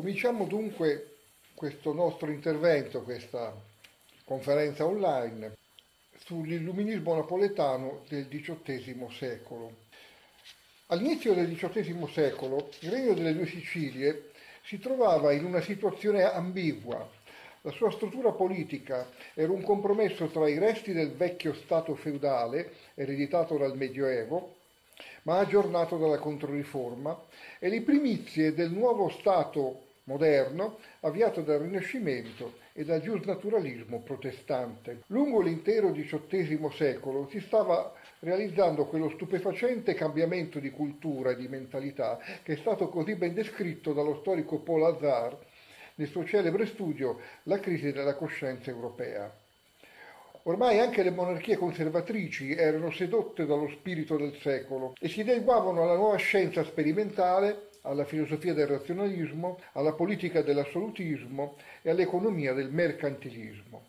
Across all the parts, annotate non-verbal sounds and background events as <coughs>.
Cominciamo dunque questo nostro intervento, questa conferenza online sull'illuminismo napoletano del XVIII secolo. All'inizio del XVIII secolo il Regno delle Due Sicilie si trovava in una situazione ambigua. La sua struttura politica era un compromesso tra i resti del vecchio Stato feudale, ereditato dal Medioevo, ma aggiornato dalla Controriforma, e le primizie del nuovo Stato moderno avviato dal Rinascimento e dal giusnaturalismo protestante. Lungo l'intero XVIII secolo si stava realizzando quello stupefacente cambiamento di cultura e di mentalità che è stato così ben descritto dallo storico Paul Hazard nel suo celebre studio La crisi della coscienza europea. Ormai anche le monarchie conservatrici erano sedotte dallo spirito del secolo e si adeguavano alla nuova scienza sperimentale alla filosofia del razionalismo, alla politica dell'assolutismo e all'economia del mercantilismo.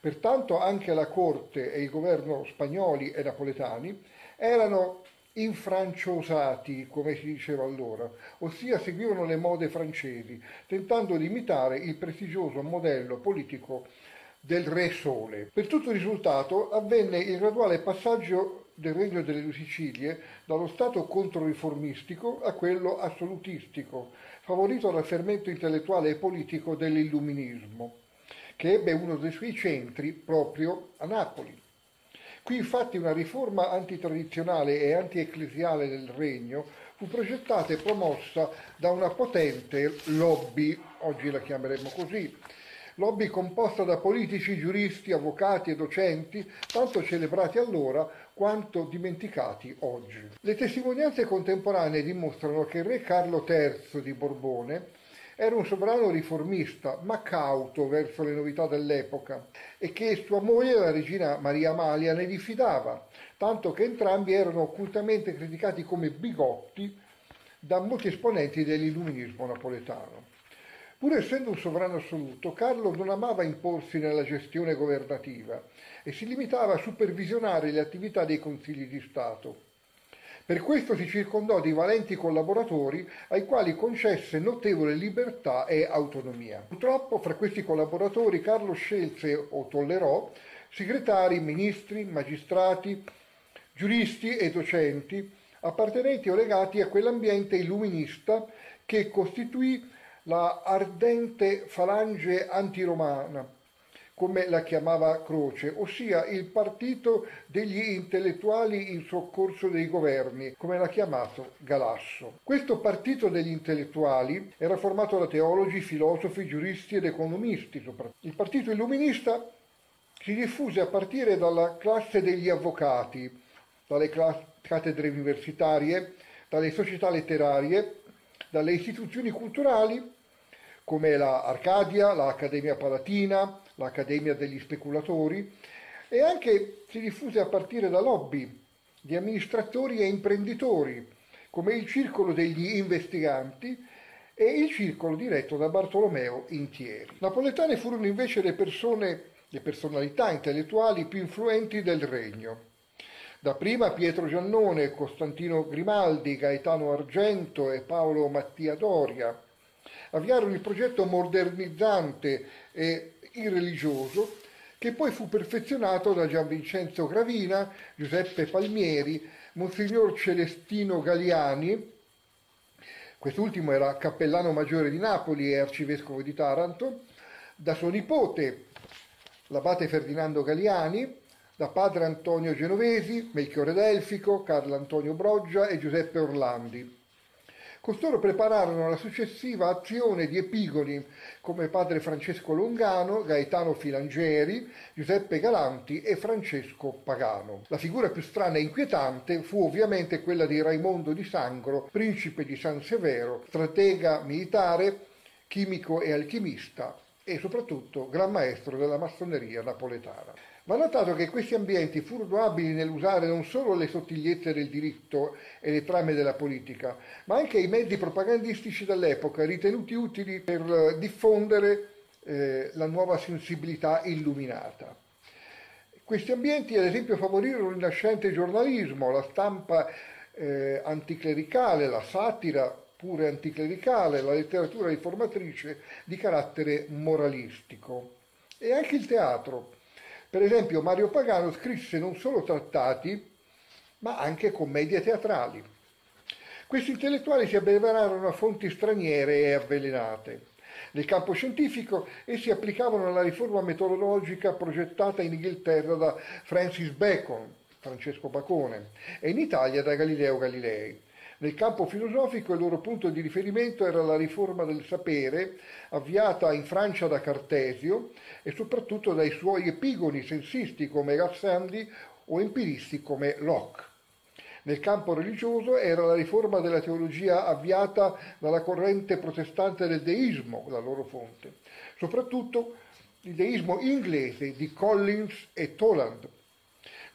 Pertanto anche la corte e il governo spagnoli e napoletani erano infranciosati, come si diceva allora, ossia seguivano le mode francesi, tentando di imitare il prestigioso modello politico del Re Sole. Per tutto il risultato avvenne il graduale passaggio del Regno delle Due Sicilie dallo stato controriformistico a quello assolutistico, favorito dal fermento intellettuale e politico dell'illuminismo, che ebbe uno dei suoi centri proprio a Napoli. Qui infatti una riforma antitradizionale e antiecclesiale del regno fu progettata e promossa da una potente lobby, oggi la chiameremo così, lobby composta da politici, giuristi, avvocati e docenti, tanto celebrati allora quanto dimenticati oggi. Le testimonianze contemporanee dimostrano che il re Carlo III di Borbone era un sovrano riformista, ma cauto verso le novità dell'epoca, e che sua moglie, la regina Maria Amalia, ne diffidava, tanto che entrambi erano occultamente criticati come bigotti da molti esponenti dell'illuminismo napoletano. Pur essendo un sovrano assoluto, Carlo non amava imporsi nella gestione governativa e si limitava a supervisionare le attività dei consigli di Stato. Per questo si circondò di valenti collaboratori ai quali concesse notevole libertà e autonomia. Purtroppo fra questi collaboratori Carlo scelse o tollerò segretari, ministri, magistrati, giuristi e docenti appartenenti o legati a quell'ambiente illuminista che costituì la ardente falange antiromana, come la chiamava Croce, ossia il partito degli intellettuali in soccorso dei governi, come l'ha chiamato Galasso. Questo partito degli intellettuali era formato da teologi, filosofi, giuristi ed economisti. Il partito illuminista si diffuse a partire dalla classe degli avvocati, dalle cattedre universitarie, dalle società letterarie, dalle istituzioni culturali come la Arcadia, l'Accademia Palatina, l'Accademia degli Speculatori e anche si diffuse a partire da lobby di amministratori e imprenditori come il Circolo degli Investiganti e il circolo diretto da Bartolomeo Intieri. Napoletane furono invece le persone, le personalità intellettuali più influenti del regno. Dapprima Pietro Giannone, Costantino Grimaldi, Gaetano Argento e Paolo Mattia Doria, avviarono il progetto modernizzante e irreligioso che poi fu perfezionato da Gian Vincenzo Gravina, Giuseppe Palmieri, Monsignor Celestino Galiani, quest'ultimo era cappellano maggiore di Napoli e arcivescovo di Taranto, da suo nipote, l'abate Ferdinando Galiani, da padre Antonio Genovesi, Melchiorre Delfico, Carlo Antonio Broggia e Giuseppe Orlandi. Costoro prepararono la successiva azione di epigoni come padre Francesco Longano, Gaetano Filangeri, Giuseppe Galanti e Francesco Pagano. La figura più strana e inquietante fu ovviamente quella di Raimondo di Sangro, principe di San Severo, stratega militare, chimico e alchimista e soprattutto gran maestro della massoneria napoletana. Va notato che questi ambienti furono abili nell'usare non solo le sottigliezze del diritto e le trame della politica, ma anche i mezzi propagandistici dell'epoca ritenuti utili per diffondere eh, la nuova sensibilità illuminata. Questi ambienti, ad esempio, favorirono il nascente giornalismo, la stampa eh, anticlericale, la satira pure anticlericale, la letteratura riformatrice di carattere moralistico e anche il teatro. Per esempio Mario Pagano scrisse non solo trattati, ma anche commedie teatrali. Questi intellettuali si abbeverarono a fonti straniere e avvelenate. Nel campo scientifico essi applicavano la riforma metodologica progettata in Inghilterra da Francis Bacon, Francesco Bacone, e in Italia da Galileo Galilei. Nel campo filosofico il loro punto di riferimento era la riforma del sapere, avviata in Francia da Cartesio e soprattutto dai suoi epigoni sensisti come Gassendi o empiristi come Locke. Nel campo religioso era la riforma della teologia avviata dalla corrente protestante del deismo, la loro fonte, soprattutto il deismo inglese di Collins e Toland.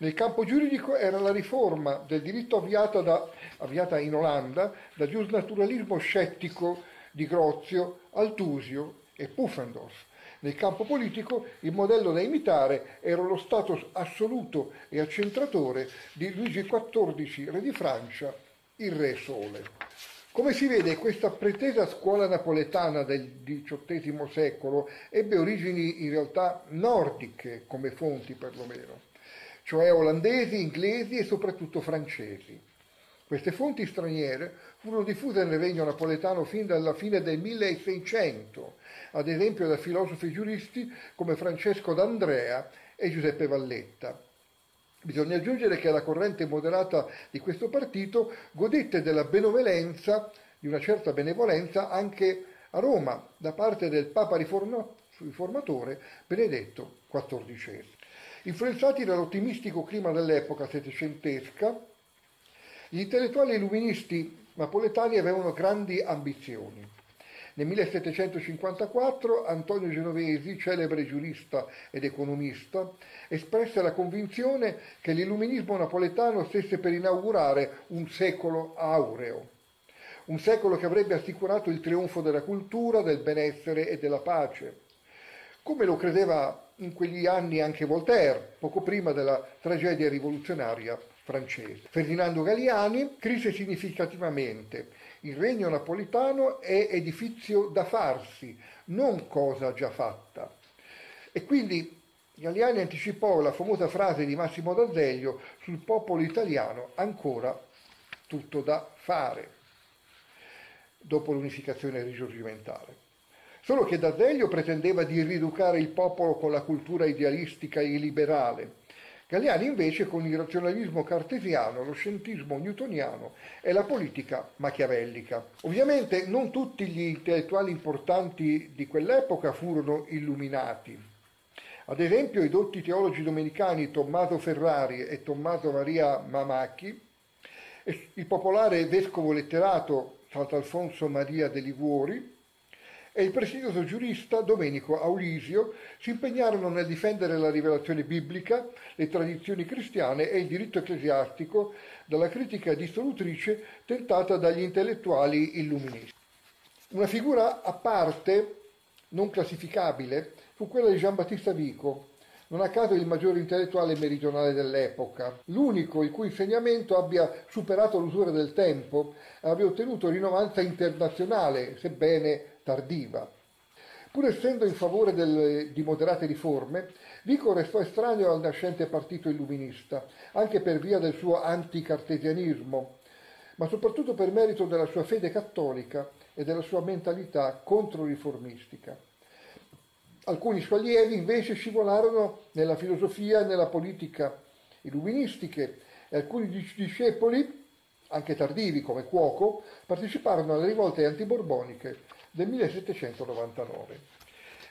Nel campo giuridico era la riforma del diritto avviata, da, avviata in Olanda da giusnaturalismo scettico di Grozio, Altusio e Pufendorf nel campo politico il modello da imitare era lo status assoluto e accentratore di Luigi XIV, re di Francia, il Re Sole. Come si vede, questa pretesa scuola napoletana del XVIII secolo ebbe origini in realtà nordiche, come fonti perlomeno, cioè olandesi, inglesi e soprattutto francesi. Queste fonti straniere furono diffuse nel regno napoletano fin dalla fine del 1600, ad esempio da filosofi giuristi come Francesco d'Andrea e Giuseppe Valletta. Bisogna aggiungere che la corrente moderata di questo partito godette della benevolenza, di una certa benevolenza anche a Roma, da parte del Papa riformatore Benedetto XIV. Influenzati dall'ottimistico clima dell'epoca settecentesca, gli intellettuali illuministi napoletani avevano grandi ambizioni. Nel 1754 Antonio Genovesi, celebre giurista ed economista, espresse la convinzione che l'illuminismo napoletano stesse per inaugurare un secolo aureo, un secolo che avrebbe assicurato il trionfo della cultura, del benessere e della pace, come lo credeva in quegli anni anche Voltaire, poco prima della tragedia rivoluzionaria francese. Ferdinando Galiani scrisse significativamente il regno napolitano è edifizio da farsi, non cosa già fatta. E quindi Galiani anticipò la famosa frase di Massimo d'Azeglio sul popolo italiano ancora tutto da fare, dopo l'unificazione risorgimentale. Solo che D'Azeglio pretendeva di rieducare il popolo con la cultura idealistica e liberale, Galiani invece con il razionalismo cartesiano, lo scientismo newtoniano e la politica machiavellica. Ovviamente non tutti gli intellettuali importanti di quell'epoca furono illuminati. Ad esempio i dotti teologi domenicani Tommaso Ferrari e Tommaso Maria Mamacchi, il popolare vescovo letterato Sant'Alfonso Maria de Liguori, e il prestigioso giurista Domenico Aulisio si impegnarono nel difendere la rivelazione biblica, le tradizioni cristiane e il diritto ecclesiastico dalla critica dissolutrice tentata dagli intellettuali illuministi. Una figura a parte, non classificabile, fu quella di Gian Battista Vico, non a caso il maggiore intellettuale meridionale dell'epoca, l'unico il cui insegnamento abbia superato l'usura del tempo e abbia ottenuto rinovanza internazionale, sebbene tardiva. Pur essendo in favore del, di moderate riforme, Vico restò estraneo al nascente partito illuminista, anche per via del suo anticartesianismo, ma soprattutto per merito della sua fede cattolica e della sua mentalità controriformistica. Alcuni suoi allievi invece scivolarono nella filosofia e nella politica illuministiche e alcuni discepoli, anche tardivi come Cuoco, parteciparono alle rivolte antiborboniche del 1799.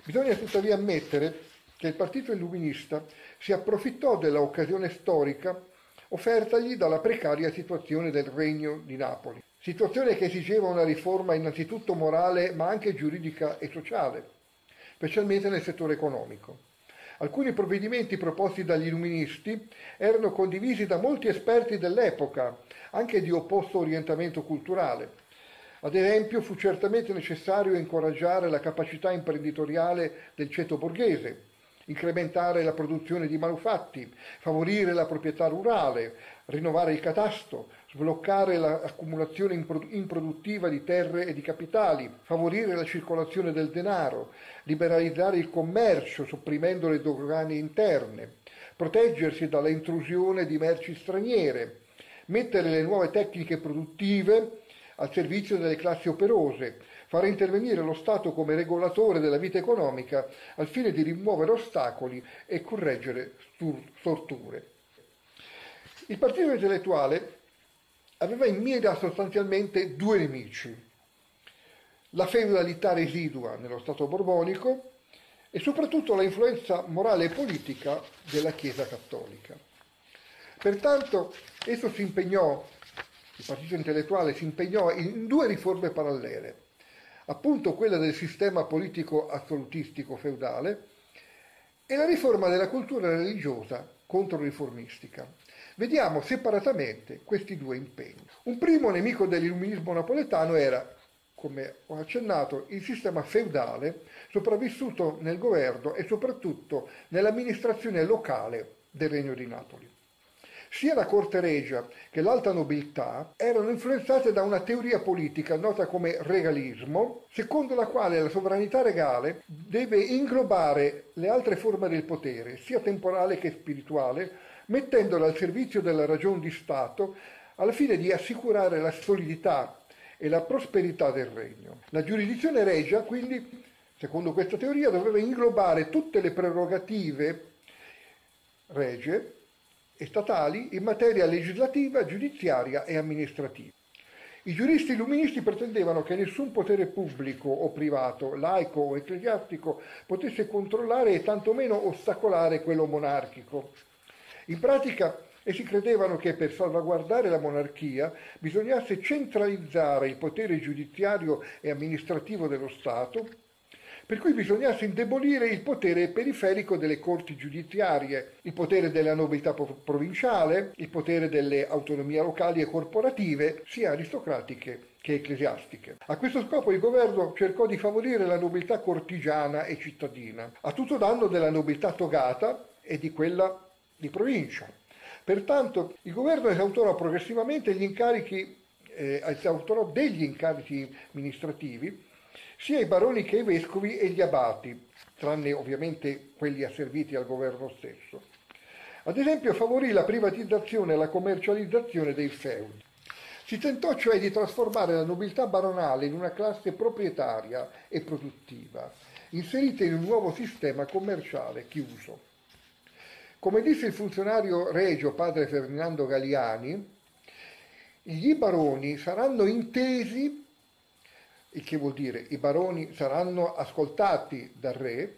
Bisogna tuttavia ammettere che il partito illuminista si approfittò dell'occasione storica offertagli dalla precaria situazione del regno di Napoli, situazione che esigeva una riforma innanzitutto morale ma anche giuridica e sociale, specialmente nel settore economico. Alcuni provvedimenti proposti dagli illuministi erano condivisi da molti esperti dell'epoca, anche di opposto orientamento culturale, ad esempio fu certamente necessario incoraggiare la capacità imprenditoriale del ceto borghese, incrementare la produzione di manufatti, favorire la proprietà rurale, rinnovare il catasto, sbloccare l'accumulazione improduttiva di terre e di capitali, favorire la circolazione del denaro, liberalizzare il commercio sopprimendo le dogane interne, proteggersi dalla intrusione di merci straniere, mettere le nuove tecniche produttive al servizio delle classi operose, fare intervenire lo Stato come regolatore della vita economica al fine di rimuovere ostacoli e correggere storture. Il partito intellettuale aveva in mira sostanzialmente due nemici, la feudalità residua nello Stato borbonico e soprattutto la influenza morale e politica della Chiesa cattolica. Pertanto esso si impegnò, il partito intellettuale si impegnò in due riforme parallele, appunto quella del sistema politico assolutistico feudale e la riforma della cultura religiosa controriformistica. Vediamo separatamente questi due impegni. Un primo nemico dell'illuminismo napoletano era, come ho accennato, il sistema feudale sopravvissuto nel governo e soprattutto nell'amministrazione locale del Regno di Napoli. Sia la corte regia che l'alta nobiltà erano influenzate da una teoria politica nota come regalismo, secondo la quale la sovranità regale deve inglobare le altre forme del potere, sia temporale che spirituale, mettendola al servizio della ragione di Stato al fine di assicurare la solidità e la prosperità del regno. La giurisdizione regia, quindi, secondo questa teoria, doveva inglobare tutte le prerogative regie e statali in materia legislativa, giudiziaria e amministrativa. I giuristi illuministi pretendevano che nessun potere pubblico o privato, laico o ecclesiastico, potesse controllare e tantomeno ostacolare quello monarchico. In pratica essi credevano che per salvaguardare la monarchia bisognasse centralizzare il potere giudiziario e amministrativo dello Stato per cui bisognasse indebolire il potere periferico delle corti giudiziarie, il potere della nobiltà provinciale, il potere delle autonomie locali e corporative, sia aristocratiche che ecclesiastiche. A questo scopo il governo cercò di favorire la nobiltà cortigiana e cittadina, a tutto danno della nobiltà togata e di quella di provincia. Pertanto il governo esautorò progressivamente gli incarichi, eh, esautorò degli incarichi amministrativi sia i baroni che i vescovi e gli abati, tranne ovviamente quelli asserviti al governo stesso. Ad esempio favorì la privatizzazione e la commercializzazione dei feudi. Si tentò cioè di trasformare la nobiltà baronale in una classe proprietaria e produttiva, inserita in un nuovo sistema commerciale chiuso. Come disse il funzionario regio padre Ferdinando Galiani, gli baroni saranno intesi il che vuol dire i baroni saranno ascoltati dal re,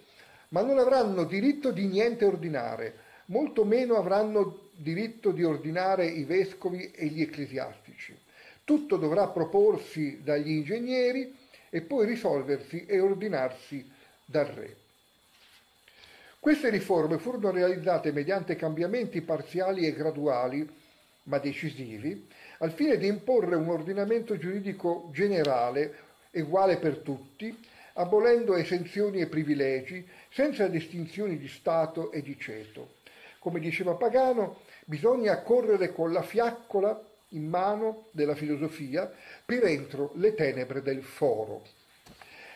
ma non avranno diritto di niente ordinare, molto meno avranno diritto di ordinare i vescovi e gli ecclesiastici. Tutto dovrà proporsi dagli ingegneri e poi risolversi e ordinarsi dal re. Queste riforme furono realizzate mediante cambiamenti parziali e graduali, ma decisivi, al fine di imporre un ordinamento giuridico generale uguale per tutti, abolendo esenzioni e privilegi, senza distinzioni di Stato e di ceto. Come diceva Pagano, bisogna correre con la fiaccola in mano della filosofia per entro le tenebre del foro.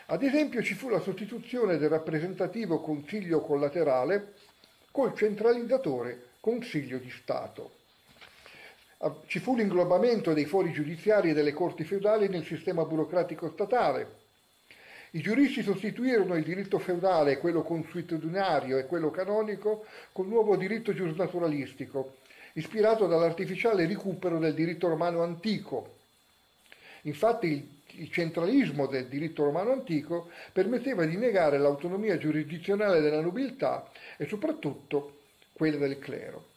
Ad esempio ci fu la sostituzione del rappresentativo consiglio collaterale col centralizzatore consiglio di Stato. Ci fu l'inglobamento dei fori giudiziari e delle corti feudali nel sistema burocratico statale. I giuristi sostituirono il diritto feudale, quello consuetudinario e quello canonico col nuovo diritto giusnaturalistico, ispirato dall'artificiale recupero del diritto romano antico. Infatti il centralismo del diritto romano antico permetteva di negare l'autonomia giurisdizionale della nobiltà e soprattutto quella del clero.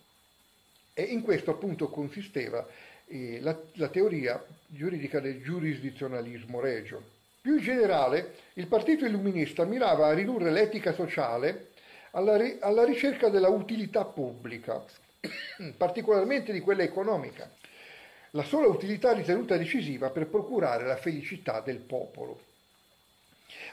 E in questo appunto consisteva eh, la, la teoria giuridica del giurisdizionalismo regio. Più in generale, il partito illuminista mirava a ridurre l'etica sociale alla, ri, alla ricerca della utilità pubblica, <coughs> particolarmente di quella economica, la sola utilità ritenuta decisiva per procurare la felicità del popolo.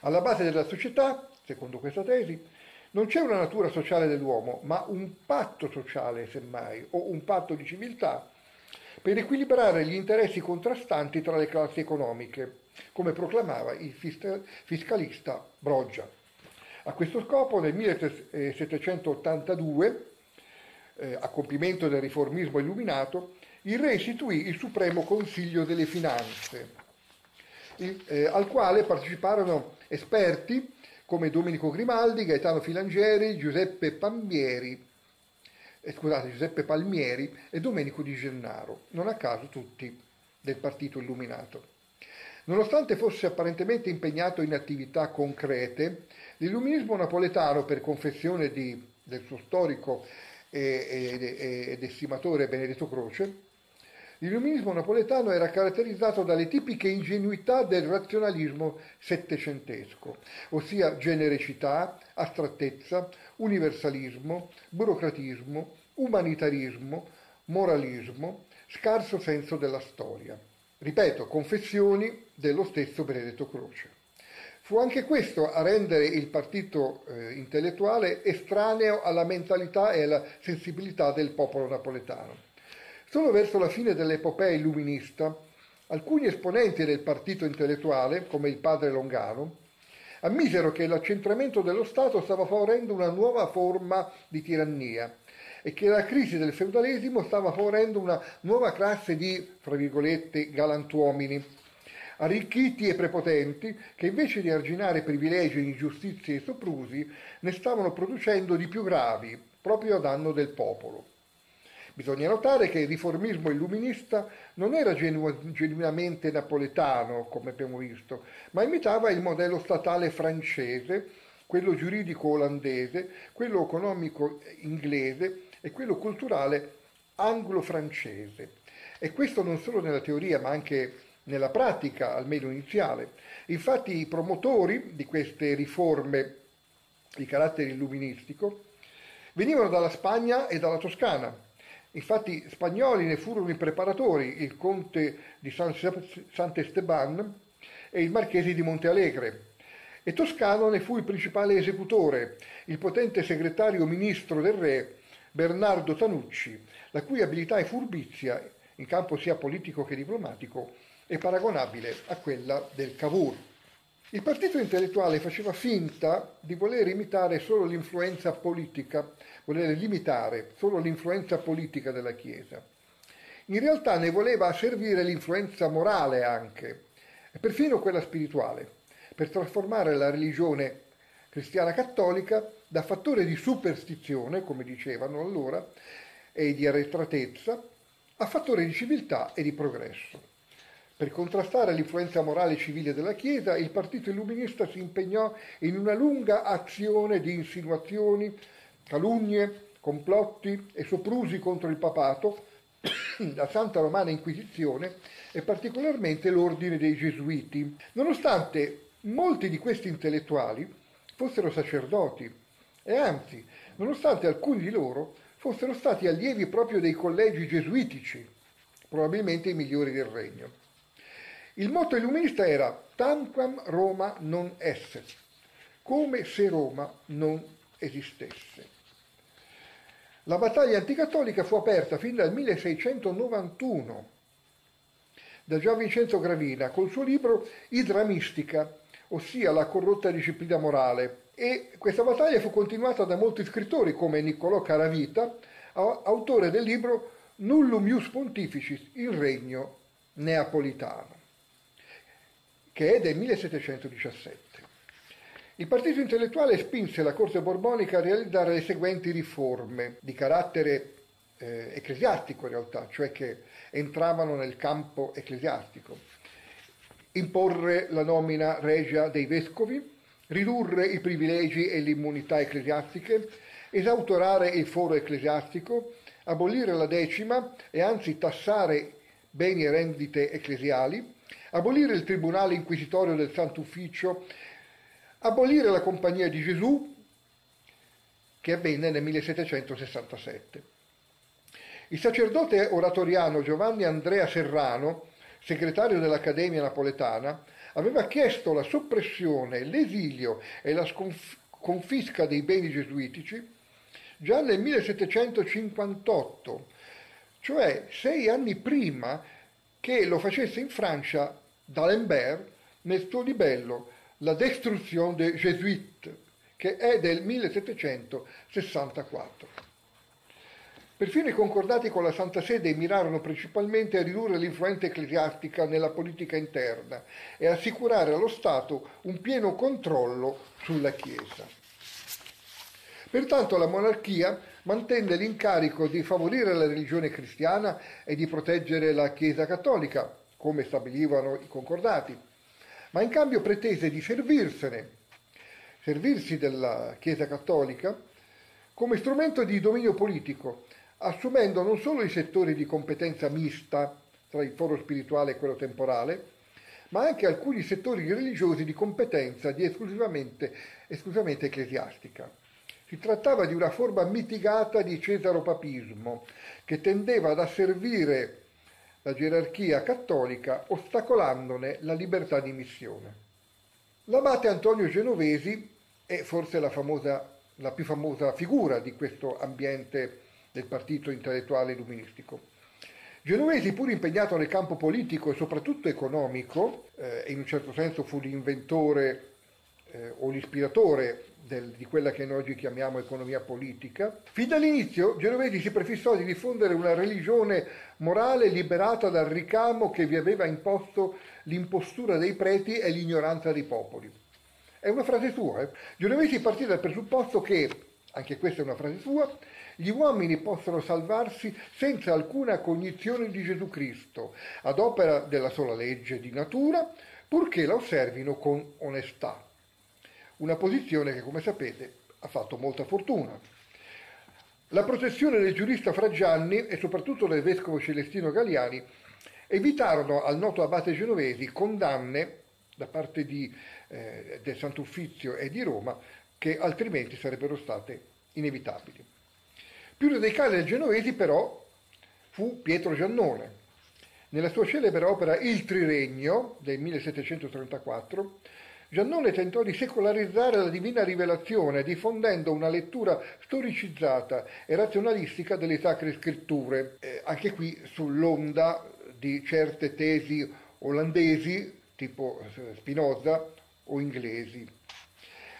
Alla base della società, secondo questa tesi, Non c'è una natura sociale dell'uomo, ma un patto sociale, semmai, o un patto di civiltà, per equilibrare gli interessi contrastanti tra le classi economiche, come proclamava il fiscalista Broggia. A questo scopo nel 1782, eh, a compimento del riformismo illuminato, il re istituì il Supremo Consiglio delle Finanze, il, eh, al quale parteciparono esperti come Domenico Grimaldi, Gaetano Filangeri, Giuseppe Pambieri, eh, scusate, Giuseppe Palmieri e Domenico Di Gennaro, non a caso tutti del partito illuminato. Nonostante fosse apparentemente impegnato in attività concrete, l'illuminismo napoletano, per confessione di, del suo storico ed estimatore Benedetto Croce, l'illuminismo napoletano era caratterizzato dalle tipiche ingenuità del razionalismo settecentesco, ossia genericità, astrattezza, universalismo, burocratismo, umanitarismo, moralismo, scarso senso della storia. Ripeto, confessioni dello stesso Benedetto Croce. Fu anche questo a rendere il partito eh, intellettuale estraneo alla mentalità e alla sensibilità del popolo napoletano. Solo verso la fine dell'epopea illuminista, alcuni esponenti del partito intellettuale, come il padre Longano, ammisero che l'accentramento dello Stato stava favorendo una nuova forma di tirannia e che la crisi del feudalesimo stava favorendo una nuova classe di, fra virgolette, galantuomini, arricchiti e prepotenti, che invece di arginare privilegi, ingiustizie e soprusi, ne stavano producendo di più gravi, proprio a danno del popolo. Bisogna notare che il riformismo illuminista non era genu- genuinamente napoletano, come abbiamo visto, ma imitava il modello statale francese, quello giuridico olandese, quello economico inglese e quello culturale anglo-francese. E questo non solo nella teoria, ma anche nella pratica, almeno iniziale. Infatti i promotori di queste riforme di carattere illuministico venivano dalla Spagna e dalla Toscana. Infatti spagnoli ne furono i preparatori, il conte di San Sant'Esteban e il marchese di Monte Alegre. E Toscano ne fu il principale esecutore, il potente segretario ministro del re Bernardo Tanucci, la cui abilità e furbizia, in campo sia politico che diplomatico, è paragonabile a quella del Cavour. Il partito intellettuale faceva finta di voler imitare solo l'influenza politica, voler limitare solo l'influenza politica della Chiesa. In realtà ne voleva servire l'influenza morale anche, e perfino quella spirituale, per trasformare la religione cristiana cattolica da fattore di superstizione, come dicevano allora, e di arretratezza, a fattore di civiltà e di progresso. Per contrastare l'influenza morale e civile della Chiesa, il partito illuminista si impegnò in una lunga azione di insinuazioni, calunnie, complotti e soprusi contro il papato, <coughs> la Santa Romana Inquisizione e particolarmente l'ordine dei Gesuiti. Nonostante molti di questi intellettuali fossero sacerdoti e anzi, nonostante alcuni di loro fossero stati allievi proprio dei collegi gesuitici, probabilmente i migliori del regno. Il motto illuminista era Tamquam Roma non esse, come se Roma non esistesse. La battaglia anticattolica fu aperta fin dal 1691 da Gian Vincenzo Gravina col suo libro Idra Mistica, ossia la corrotta disciplina morale. E questa battaglia fu continuata da molti scrittori come Niccolò Caravita, autore del libro Nullum Ius Pontificis, il regno neapolitano, che è del 1717. Il partito intellettuale spinse la corte borbonica a realizzare le seguenti riforme di carattere eh, ecclesiastico in realtà, cioè che entravano nel campo ecclesiastico imporre la nomina regia dei vescovi, ridurre i privilegi e le immunità ecclesiastiche, esautorare il foro ecclesiastico, abolire la decima e anzi tassare beni e rendite ecclesiali, abolire il tribunale inquisitorio del Santo Ufficio, abolire la Compagnia di Gesù, che avvenne nel 1767. Il sacerdote oratoriano Giovanni Andrea Serrano segretario dell'Accademia Napoletana, aveva chiesto la soppressione, l'esilio e la confisca dei beni gesuitici già nel 1758, cioè sei anni prima che lo facesse in Francia D'Alembert nel suo libello La destruction des Jésuites, che è del 1764. Perfino i concordati con la Santa Sede mirarono principalmente a ridurre l'influenza ecclesiastica nella politica interna e assicurare allo Stato un pieno controllo sulla Chiesa. Pertanto la monarchia mantenne l'incarico di favorire la religione cristiana e di proteggere la Chiesa cattolica, come stabilivano i concordati, ma in cambio pretese di servirsene, servirsi della Chiesa cattolica come strumento di dominio politico assumendo non solo i settori di competenza mista tra il foro spirituale e quello temporale, ma anche alcuni settori religiosi di competenza di esclusivamente, esclusivamente ecclesiastica. Si trattava di una forma mitigata di cesaropapismo che tendeva ad asservire la gerarchia cattolica ostacolandone la libertà di missione. L'abate Antonio Genovesi è forse la, famosa, la più famosa figura di questo ambiente del partito intellettuale illuministico. Genovesi, pur impegnato nel campo politico e soprattutto economico, eh, in un certo senso fu l'inventore eh, o l'ispiratore del, di quella che noi oggi chiamiamo economia politica, fin dall'inizio Genovesi si prefissò di diffondere una religione morale liberata dal ricamo che vi aveva imposto l'impostura dei preti e l'ignoranza dei popoli. È una frase sua. Eh? Genovesi partì dal presupposto che, anche questa è una frase sua, gli uomini possono salvarsi senza alcuna cognizione di Gesù Cristo, ad opera della sola legge di natura, purché la osservino con onestà. Una posizione che, come sapete, ha fatto molta fortuna. La protezione del giurista Fraggianni e soprattutto del vescovo Celestino Galiani evitarono al noto abate genovesi condanne da parte di, eh, del Sant'Uffizio e di Roma che altrimenti sarebbero state inevitabili. Più radicale del Genovesi però fu Pietro Giannone. Nella sua celebre opera Il Triregno del 1734, Giannone tentò di secolarizzare la divina rivelazione diffondendo una lettura storicizzata e razionalistica delle sacre scritture, eh, anche qui sull'onda di certe tesi olandesi, tipo eh, Spinoza, o inglesi.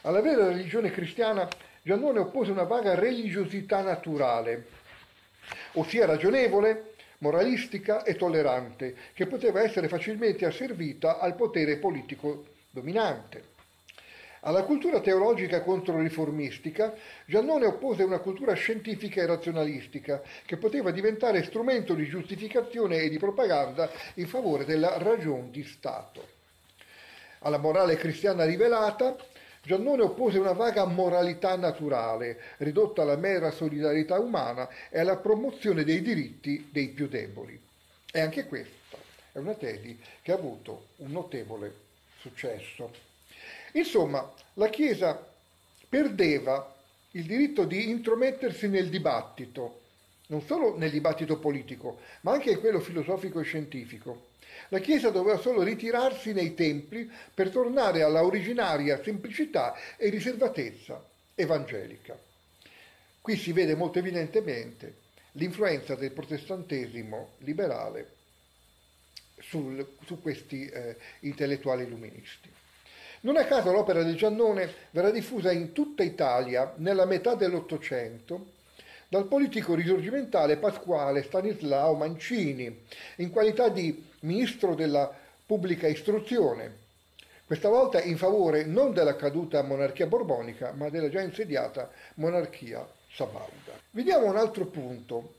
Alla vera religione cristiana Giannone oppose una vaga religiosità naturale, ossia ragionevole, moralistica e tollerante, che poteva essere facilmente asservita al potere politico dominante. Alla cultura teologica controriformistica, Giannone oppose una cultura scientifica e razionalistica, che poteva diventare strumento di giustificazione e di propaganda in favore della ragion di Stato. Alla morale cristiana rivelata, Giannone oppose una vaga moralità naturale, ridotta alla mera solidarietà umana e alla promozione dei diritti dei più deboli. E anche questa è una tesi che ha avuto un notevole successo. Insomma, la Chiesa perdeva il diritto di intromettersi nel dibattito, non solo nel dibattito politico, ma anche in quello filosofico e scientifico. La Chiesa doveva solo ritirarsi nei templi per tornare alla originaria semplicità e riservatezza evangelica. Qui si vede molto evidentemente l'influenza del protestantesimo liberale sul, su questi eh, intellettuali illuministi. Non a caso l'opera di Giannone verrà diffusa in tutta Italia nella metà dell'Ottocento dal politico risorgimentale Pasquale Stanislao Mancini, in qualità di ministro della pubblica istruzione, questa volta in favore non della caduta monarchia borbonica, ma della già insediata monarchia sabauda. Vediamo un altro punto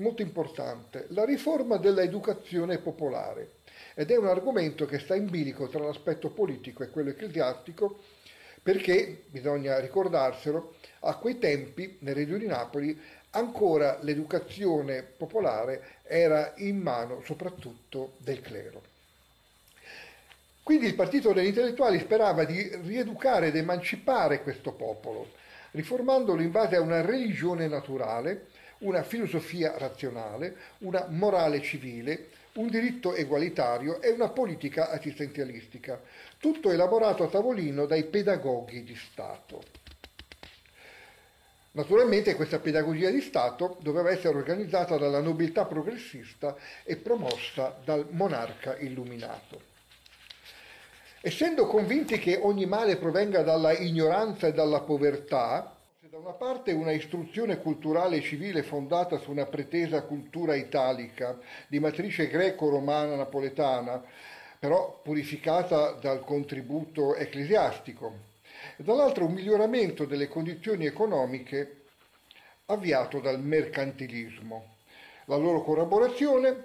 molto importante, la riforma dell'educazione popolare, ed è un argomento che sta in bilico tra l'aspetto politico e quello ecclesiastico, perché, bisogna ricordarselo, a quei tempi, nel Regno di Napoli, ancora l'educazione popolare era in mano soprattutto del clero. Quindi il partito degli intellettuali sperava di rieducare ed emancipare questo popolo, riformandolo in base a una religione naturale, una filosofia razionale, una morale civile, un diritto egualitario e una politica assistenzialistica, tutto elaborato a tavolino dai pedagoghi di Stato. Naturalmente questa pedagogia di Stato doveva essere organizzata dalla nobiltà progressista e promossa dal monarca illuminato. Essendo convinti che ogni male provenga dalla ignoranza e dalla povertà, una parte una istruzione culturale e civile fondata su una pretesa cultura italica di matrice greco-romana napoletana, però purificata dal contributo ecclesiastico, e dall'altro un miglioramento delle condizioni economiche avviato dal mercantilismo. La loro collaborazione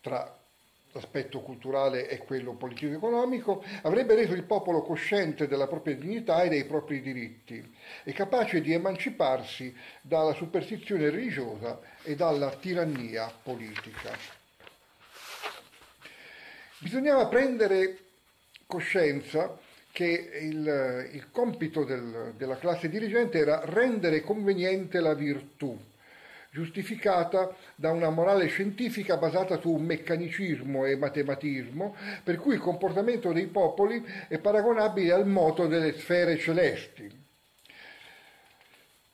tra l'aspetto culturale e quello politico-economico, avrebbe reso il popolo cosciente della propria dignità e dei propri diritti e capace di emanciparsi dalla superstizione religiosa e dalla tirannia politica. Bisognava prendere coscienza che il, il compito del, della classe dirigente era rendere conveniente la virtù, giustificata da una morale scientifica basata su un meccanicismo e matematismo, per cui il comportamento dei popoli è paragonabile al moto delle sfere celesti.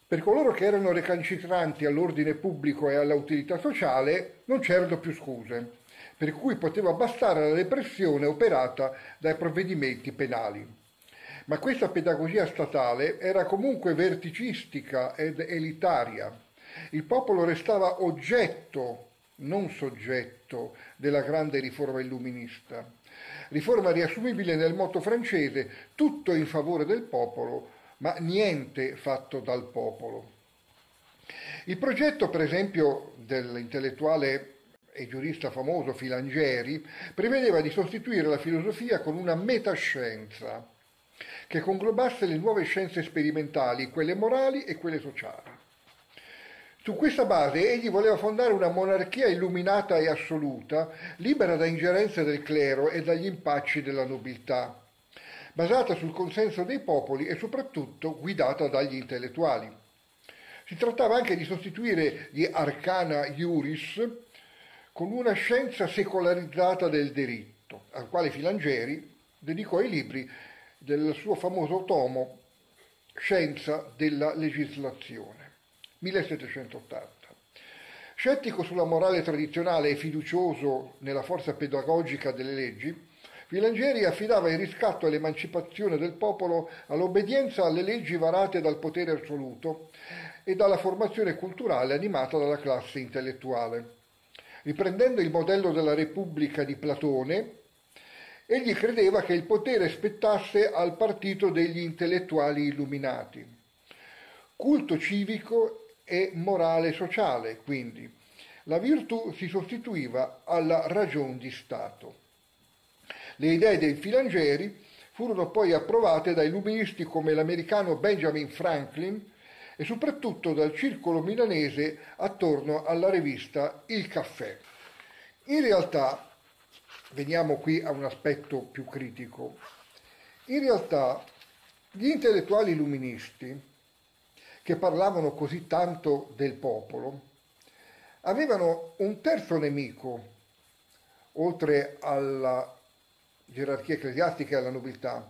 Per coloro che erano recalcitranti all'ordine pubblico e all'utilità sociale non c'erano più scuse, per cui poteva bastare la repressione operata dai provvedimenti penali. Ma questa pedagogia statale era comunque verticistica ed elitaria il popolo restava oggetto, non soggetto, della grande riforma illuminista. Riforma riassumibile nel motto francese, tutto in favore del popolo, ma niente fatto dal popolo. Il progetto, per esempio, dell'intellettuale e giurista famoso Filangeri prevedeva di sostituire la filosofia con una metascienza che conglobasse le nuove scienze sperimentali, quelle morali e quelle sociali. Su questa base egli voleva fondare una monarchia illuminata e assoluta, libera da ingerenze del clero e dagli impacci della nobiltà, basata sul consenso dei popoli e soprattutto guidata dagli intellettuali. Si trattava anche di sostituire gli arcana iuris con una scienza secolarizzata del diritto, al quale Filangeri dedicò i libri del suo famoso tomo Scienza della legislazione. 1780. Scettico sulla morale tradizionale e fiducioso nella forza pedagogica delle leggi, Filangieri affidava il riscatto e l'emancipazione del popolo all'obbedienza alle leggi varate dal potere assoluto e dalla formazione culturale animata dalla classe intellettuale. Riprendendo il modello della Repubblica di Platone, egli credeva che il potere spettasse al partito degli intellettuali illuminati. Culto civico e morale sociale, quindi. La virtù si sostituiva alla ragion di Stato. Le idee dei filangeri furono poi approvate da illuministi come l'americano Benjamin Franklin e soprattutto dal circolo milanese attorno alla rivista Il Caffè. In realtà, veniamo qui a un aspetto più critico, in realtà gli intellettuali illuministi che parlavano così tanto del popolo, avevano un terzo nemico, oltre alla gerarchia ecclesiastica e alla nobiltà,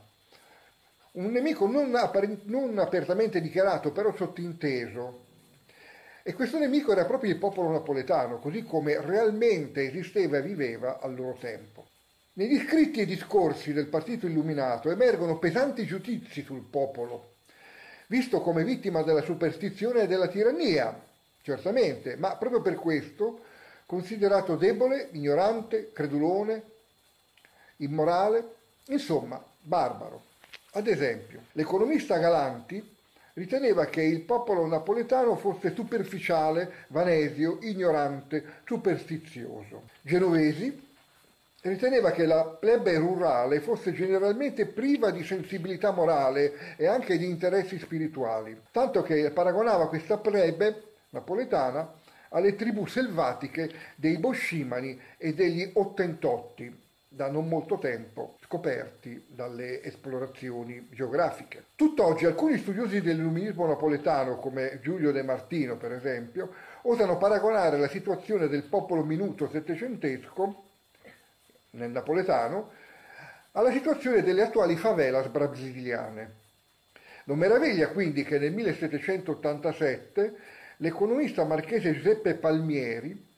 un nemico non, apparent- non apertamente dichiarato, però sottinteso. E questo nemico era proprio il popolo napoletano, così come realmente esisteva e viveva al loro tempo. Negli scritti e discorsi del partito illuminato emergono pesanti giudizi sul popolo, visto come vittima della superstizione e della tirannia, certamente, ma proprio per questo considerato debole, ignorante, credulone, immorale, insomma, barbaro. Ad esempio, l'economista Galanti riteneva che il popolo napoletano fosse superficiale, vanesio, ignorante, superstizioso. Genovesi riteneva che la plebe rurale fosse generalmente priva di sensibilità morale e anche di interessi spirituali, tanto che paragonava questa plebe napoletana alle tribù selvatiche dei boscimani e degli ottentotti, da non molto tempo scoperti dalle esplorazioni geografiche. Tutt'oggi alcuni studiosi dell'illuminismo napoletano, come Giulio De Martino per esempio, osano paragonare la situazione del popolo minuto settecentesco nel napoletano, alla situazione delle attuali favelas brasiliane. Non meraviglia quindi che nel 1787 l'economista marchese Giuseppe Palmieri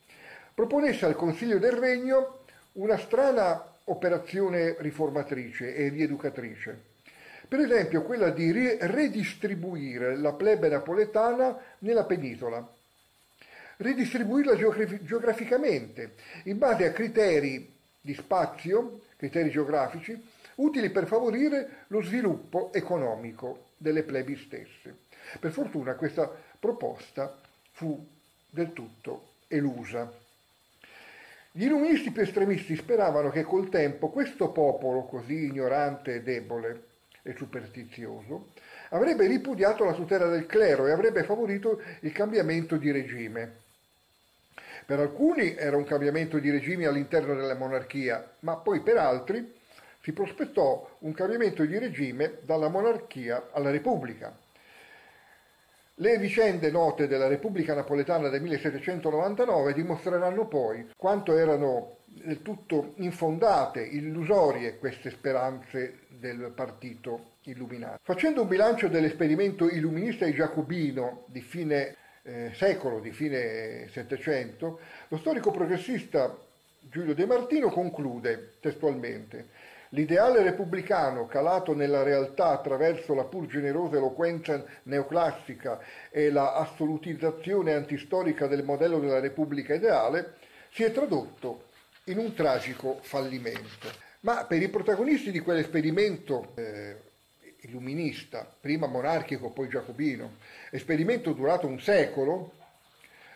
proponesse al Consiglio del Regno una strana operazione riformatrice e rieducatrice. Per esempio quella di redistribuire la plebe napoletana nella penisola, redistribuirla geograficamente in base a criteri di spazio, criteri geografici, utili per favorire lo sviluppo economico delle plebi stesse. Per fortuna questa proposta fu del tutto elusa. Gli illuministi più estremisti speravano che col tempo questo popolo così ignorante e debole e superstizioso avrebbe ripudiato la tutela del clero e avrebbe favorito il cambiamento di regime. Per alcuni era un cambiamento di regime all'interno della monarchia, ma poi per altri si prospettò un cambiamento di regime dalla monarchia alla repubblica. Le vicende note della Repubblica Napoletana del 1799 dimostreranno poi quanto erano del tutto infondate, illusorie queste speranze del partito illuminato. Facendo un bilancio dell'esperimento illuminista e giacobino di fine eh, secolo, di fine Settecento, lo storico progressista Giulio De Martino conclude testualmente L'ideale repubblicano, calato nella realtà attraverso la pur generosa eloquenza neoclassica e la assolutizzazione antistorica del modello della repubblica ideale, si è tradotto in un tragico fallimento. Ma per i protagonisti di quell'esperimento eh, illuminista, prima monarchico, poi giacobino, esperimento durato un secolo,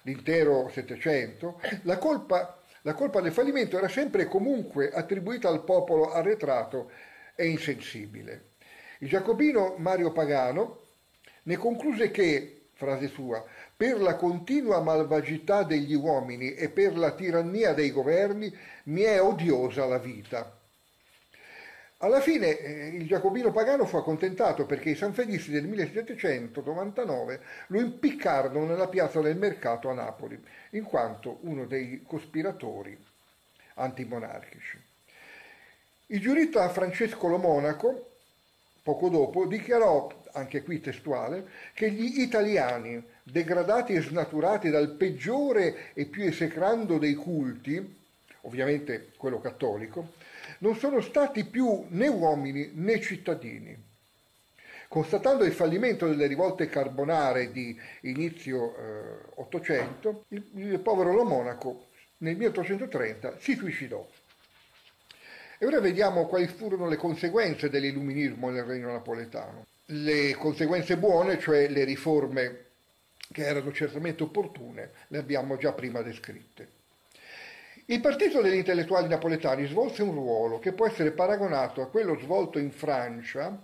l'intero Settecento, la colpa la colpa del fallimento era sempre e comunque attribuita al popolo arretrato e insensibile. Il giacobino Mario Pagano ne concluse che, frase sua, per la continua malvagità degli uomini e per la tirannia dei governi mi è odiosa la vita. Alla fine eh, il giacobino pagano fu accontentato perché i sanfedisti del 1799 lo impiccarono nella piazza del mercato a Napoli, in quanto uno dei cospiratori antimonarchici. Il giurista Francesco Lo Monaco, poco dopo, dichiarò, anche qui testuale, che gli italiani, degradati e snaturati dal peggiore e più esecrando dei culti, ovviamente quello cattolico, non sono stati più né uomini né cittadini. Constatando il fallimento delle rivolte carbonare di inizio eh, Ottocento, il, il povero Lo Monaco nel 1830 si suicidò. E ora vediamo quali furono le conseguenze dell'illuminismo nel regno napoletano. Le conseguenze buone, cioè le riforme che erano certamente opportune, le abbiamo già prima descritte. Il partito degli intellettuali napoletani svolse un ruolo che può essere paragonato a quello svolto in Francia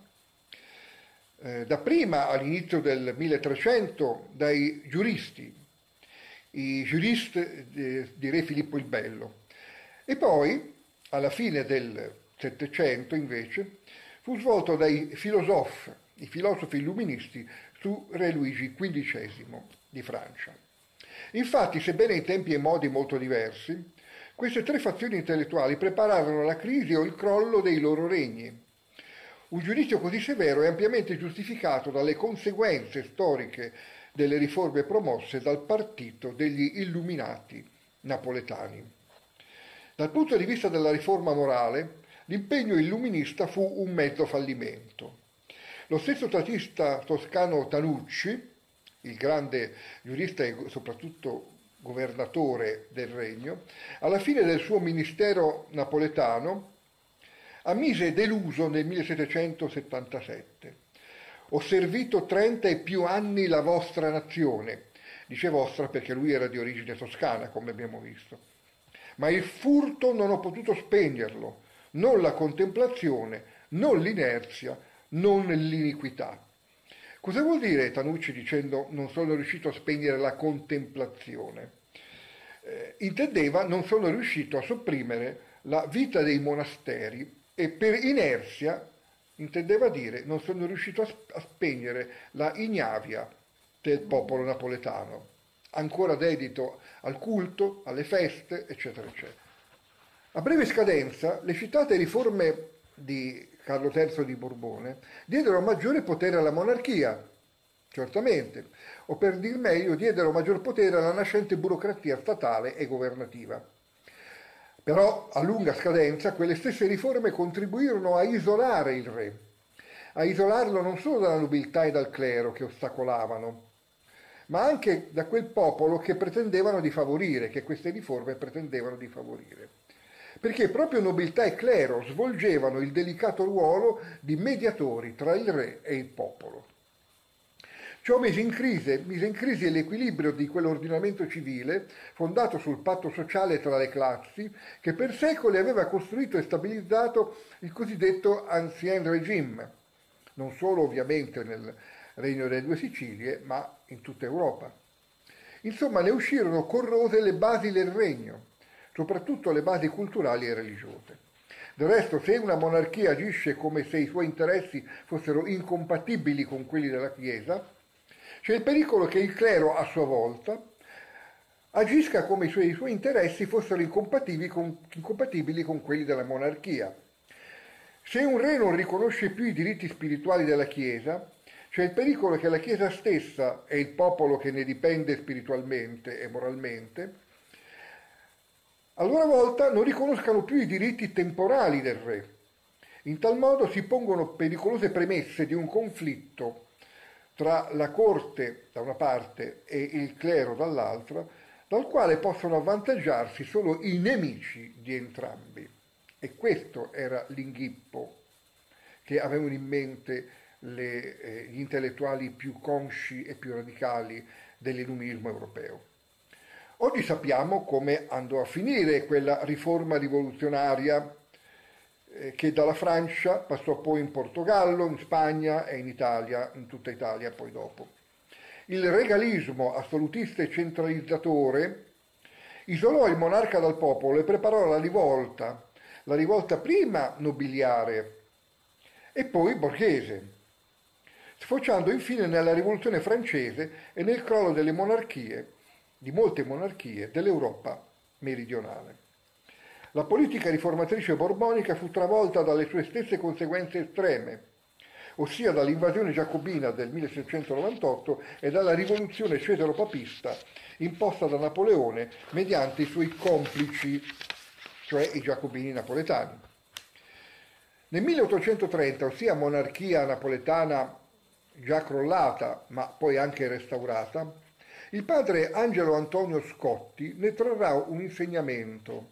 eh, dapprima all'inizio del 1300 dai giuristi, i juriste di, di Re Filippo il Bello, e poi alla fine del Settecento invece fu svolto dai filosofi, i filosofi illuministi su Re Luigi XV di Francia. Infatti, sebbene in tempi e modi molto diversi, queste tre fazioni intellettuali prepararono la crisi o il crollo dei loro regni. Un giudizio così severo è ampiamente giustificato dalle conseguenze storiche delle riforme promosse dal partito degli illuminati napoletani. Dal punto di vista della riforma morale, l'impegno illuminista fu un mezzo fallimento. Lo stesso statista toscano Tanucci, il grande giurista e soprattutto governatore del regno, alla fine del suo ministero napoletano ammise deluso nel 1777. Ho servito 30 e più anni la vostra nazione, dice vostra perché lui era di origine toscana, come abbiamo visto. Ma il furto non ho potuto spegnerlo, non la contemplazione, non l'inerzia, non l'iniquità. Cosa vuol dire Tanucci dicendo non sono riuscito a spegnere la contemplazione? Eh, intendeva non sono riuscito a sopprimere la vita dei monasteri e per inerzia intendeva dire non sono riuscito a, a spegnere la ignavia del popolo napoletano, ancora dedito al culto, alle feste, eccetera, eccetera. A breve scadenza, le citate riforme di Carlo III di Borbone, diedero maggiore potere alla monarchia, certamente, o per dir meglio, diedero maggior potere alla nascente burocrazia statale e governativa. Però a lunga scadenza quelle stesse riforme contribuirono a isolare il re, a isolarlo non solo dalla nobiltà e dal clero che ostacolavano, ma anche da quel popolo che pretendevano di favorire, che queste riforme pretendevano di favorire. Perché proprio nobiltà e clero svolgevano il delicato ruolo di mediatori tra il re e il popolo. Ciò mise in, crisi, mise in crisi l'equilibrio di quell'ordinamento civile fondato sul patto sociale tra le classi che per secoli aveva costruito e stabilizzato il cosiddetto Ancien Regime, non solo ovviamente nel Regno delle Due Sicilie, ma in tutta Europa. Insomma, ne uscirono corrose le basi del regno, soprattutto le basi culturali e religiose. Del resto, se una monarchia agisce come se i suoi interessi fossero incompatibili con quelli della Chiesa, c'è il pericolo che il clero a sua volta agisca come se i suoi interessi fossero incompatibili con, incompatibili con quelli della monarchia. Se un re non riconosce più i diritti spirituali della Chiesa, c'è il pericolo che la Chiesa stessa e il popolo che ne dipende spiritualmente e moralmente, a loro volta non riconoscano più i diritti temporali del re. In tal modo si pongono pericolose premesse di un conflitto tra la corte da una parte e il clero dall'altra, dal quale possono avvantaggiarsi solo i nemici di entrambi. E questo era l'inghippo che avevano in mente le, eh, gli intellettuali più consci e più radicali dell'illuminismo europeo. Oggi sappiamo come andò a finire quella riforma rivoluzionaria eh, che dalla Francia passò poi in Portogallo, in Spagna e in Italia, in tutta Italia poi dopo. Il regalismo assolutista e centralizzatore isolò il monarca dal popolo e preparò la rivolta, la rivolta prima nobiliare e poi borghese, sfociando infine nella rivoluzione francese e nel crollo delle monarchie, di molte monarchie dell'Europa meridionale. La politica riformatrice borbonica fu travolta dalle sue stesse conseguenze estreme, ossia dall'invasione giacobina del 1698 e dalla rivoluzione cesaro-papista imposta da Napoleone mediante i suoi complici, cioè i giacobini napoletani. Nel 1830, ossia monarchia napoletana già crollata, ma poi anche restaurata, il padre Angelo Antonio Scotti ne trarrà un insegnamento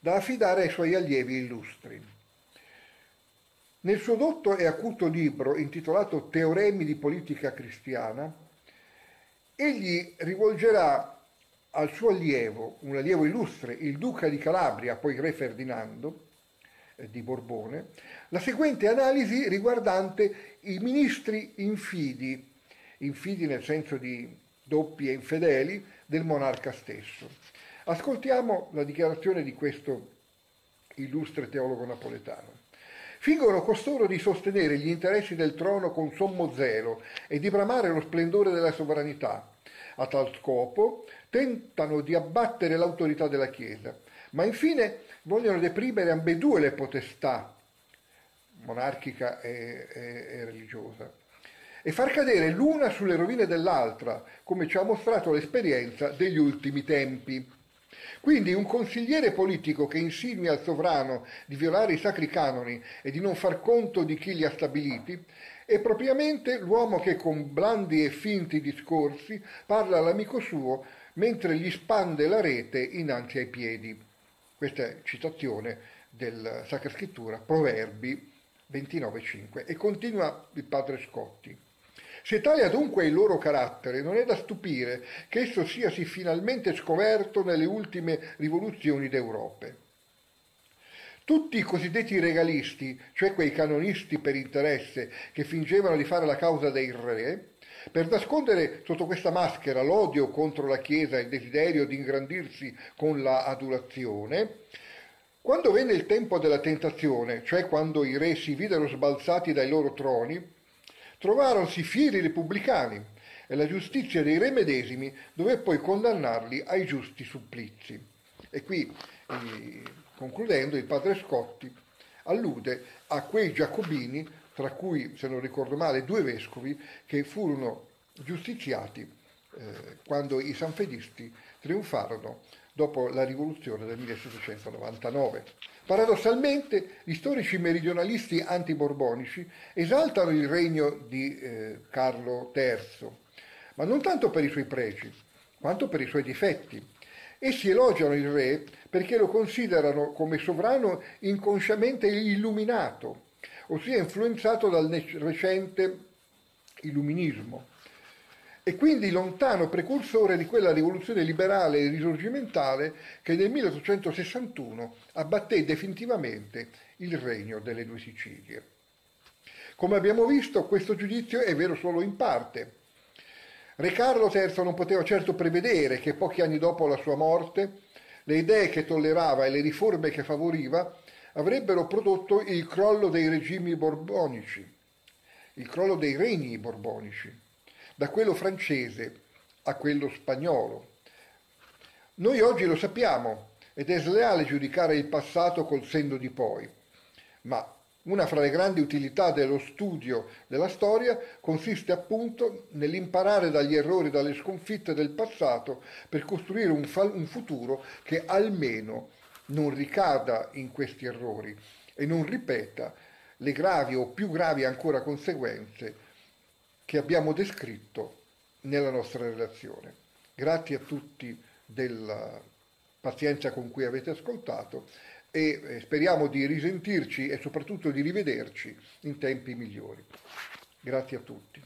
da affidare ai suoi allievi illustri. Nel suo dotto e acuto libro intitolato Teoremi di politica cristiana, egli rivolgerà al suo allievo, un allievo illustre, il duca di Calabria, poi re Ferdinando eh, di Borbone, la seguente analisi riguardante i ministri infidi, infidi nel senso di doppi e infedeli, del monarca stesso. Ascoltiamo la dichiarazione di questo illustre teologo napoletano. Fingono costoro di sostenere gli interessi del trono con sommo zelo e di bramare lo splendore della sovranità. A tal scopo tentano di abbattere l'autorità della Chiesa, ma infine vogliono deprimere ambedue le potestà, monarchica e, e, e religiosa, e far cadere l'una sulle rovine dell'altra, come ci ha mostrato l'esperienza degli ultimi tempi. Quindi un consigliere politico che insinui al sovrano di violare i sacri canoni e di non far conto di chi li ha stabiliti, è propriamente l'uomo che con blandi e finti discorsi parla all'amico suo mentre gli spande la rete innanzi ai piedi. Questa è citazione della Sacra Scrittura, Proverbi 29.5. E continua il padre Scotti. Se tale adunque il loro carattere, non è da stupire che esso sia sì finalmente scoperto nelle ultime rivoluzioni d'Europa. Tutti i cosiddetti regalisti, cioè quei canonisti per interesse che fingevano di fare la causa dei re, per nascondere sotto questa maschera l'odio contro la Chiesa e il desiderio di ingrandirsi con la adulazione, quando venne il tempo della tentazione, cioè quando i re si videro sbalzati dai loro troni, trovarono-si fieri repubblicani e la giustizia dei re medesimi dové poi condannarli ai giusti supplizi. E qui, eh, concludendo, il padre Scotti allude a quei giacobini, tra cui, se non ricordo male, due vescovi, che furono giustiziati eh, quando i sanfedisti trionfarono dopo la rivoluzione del 1799. Paradossalmente, gli storici meridionalisti antiborbonici esaltano il regno di eh, Carlo III, ma non tanto per i suoi pregi, quanto per i suoi difetti. Essi elogiano il re perché lo considerano come sovrano inconsciamente illuminato, ossia influenzato dal recente illuminismo e quindi lontano precursore di quella rivoluzione liberale e risorgimentale che nel 1861 abbatté definitivamente il regno delle due Sicilie. Come abbiamo visto, questo giudizio è vero solo in parte. Re Carlo III non poteva certo prevedere che pochi anni dopo la sua morte le idee che tollerava e le riforme che favoriva avrebbero prodotto il crollo dei regimi borbonici, il crollo dei regni borbonici da quello francese a quello spagnolo. Noi oggi lo sappiamo ed è sleale giudicare il passato col senno di poi, ma una fra le grandi utilità dello studio della storia consiste appunto nell'imparare dagli errori e dalle sconfitte del passato per costruire un, fa- un, futuro che almeno non ricada in questi errori e non ripeta le gravi o più gravi ancora conseguenze che abbiamo descritto nella nostra relazione. Grazie a tutti della pazienza con cui avete ascoltato e eh, speriamo di risentirci e soprattutto di rivederci in tempi migliori. Grazie a tutti.